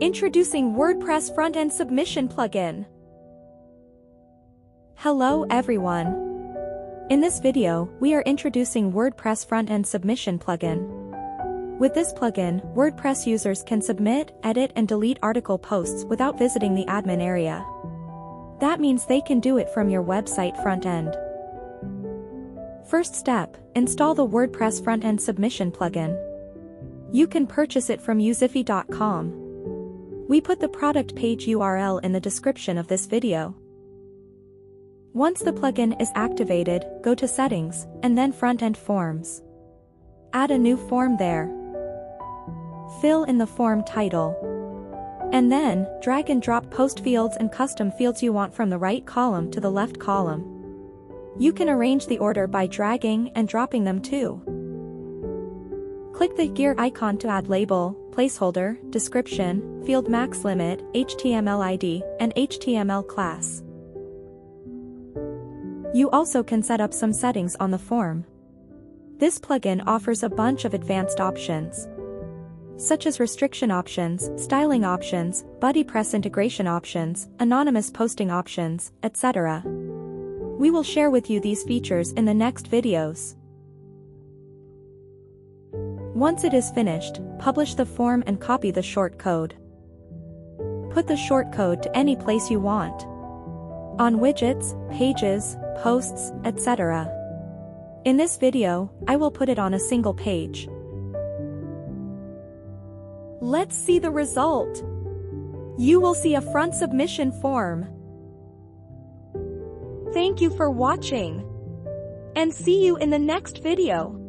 Introducing WordPress Front-End Submission plugin. Hello everyone. In this video, we are introducing WordPress Front-End Submission plugin. With this plugin, WordPress users can submit, edit and delete article posts without visiting the admin area. That means they can do it from your website front end. First step, install the WordPress Front-End Submission plugin. You can purchase it from youzify.com. We put the product page URL in the description of this video. Once the plugin is activated, go to Settings, and then Front-End Forms. Add a new form there. Fill in the form title. And then, drag and drop post fields and custom fields you want from the right column to the left column. You can arrange the order by dragging and dropping them too. Click the gear icon to add label, placeholder, description, field max limit, HTML ID, and HTML class. You also can set up some settings on the form. This plugin offers a bunch of advanced options such as restriction options, styling options, BuddyPress integration options, anonymous posting options, etc. We will share with you these features in the next videos. Once it is finished, publish the form and copy the short code. Put the short code to any place you want. On widgets, pages, posts, etc. In this video, I will put it on a single page. Let's see the result. You will see a front submission form. Thank you for watching. And see you in the next video.